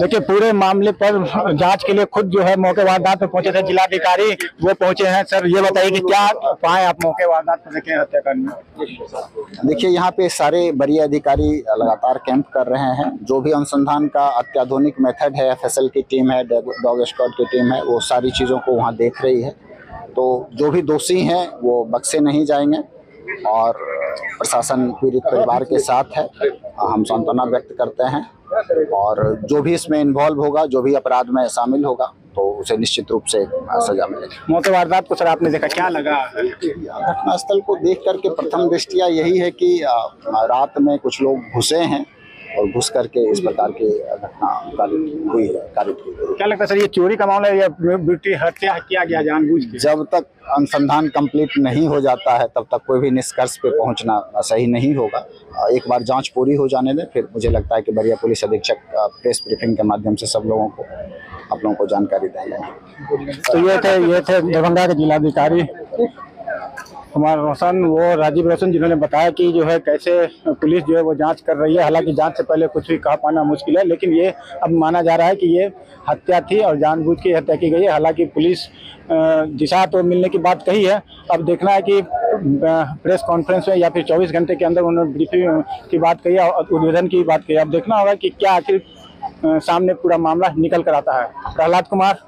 देखिए, पूरे मामले पर जाँच के लिए खुद जो है मौके वारदात पर पहुँचे थे जिलाधिकारी, वो पहुँचे हैं। सर, ये बताइए कि क्या पाए आप मौके वारदात पर देखे हत्याकांड देखिए, यहाँ पे सारे बड़े अधिकारी लगातार कैंप कर रहे हैं। जो भी अनुसंधान का अत्याधुनिक मेथड है, एफएसएल की टीम है डॉग स्क्वाड की टीम है, वो सारी चीज़ों को वहाँ देख रही है। तो जो भी दोषी हैं, वो बक्से नहीं जाएँगे और प्रशासन पीड़ित परिवार के साथ है। हम सांत्वना व्यक्त करते हैं और जो भी इसमें इन्वॉल्व होगा जो भी अपराध में शामिल होगा तो उसे निश्चित रूप से सजा मिलेगी। मौके वारदात को सर आपने देखा क्या लगा? घटनास्थल को देख करके प्रथम दृष्टिया यही है कि रात में कुछ लोग घुसे हैं। और घुस करके इस प्रकार की घटना कारित हुई है कारित हुई है। क्या लगता है सर ये चोरी का मामला है या ब्यूटी हत्या किया गया जानबूझ के? जब तक अनुसंधान कंप्लीट नहीं हो जाता है तब तक कोई भी निष्कर्ष पे पहुँचना सही नहीं होगा। एक बार जाँच पूरी हो जाने दें फिर मुझे लगता है कि बरिया पुलिस अधीक्षक प्रेस ब्रीफिंग के माध्यम से सब लोगों को आप लोगों को जानकारी देंगे तो ये थे ये थे दरभंगा के जिलाधिकारी। कुमार रोशन, वो राजीव रोशन जिन्होंने बताया कि जो है कैसे पुलिस जो है वो जाँच कर रही है। हालाँकि जाँच से पहले कुछ भी कहा पाना मुश्किल है, लेकिन ये अब माना जा रहा है कि ये हत्या थी और जानबूझ के हत्या की गई है। हालाँकि पुलिस दिशा तो मिलने की बात कही है। अब देखना है कि प्रेस कॉन्फ्रेंस में या फिर 24 घंटे के अंदर उन्होंने ब्रीफिंग की बात कही और उद्भेदन की बात कही अब देखना होगा कि क्या आखिर सामने पूरा मामला निकल कर आता है। प्रहलाद कुमार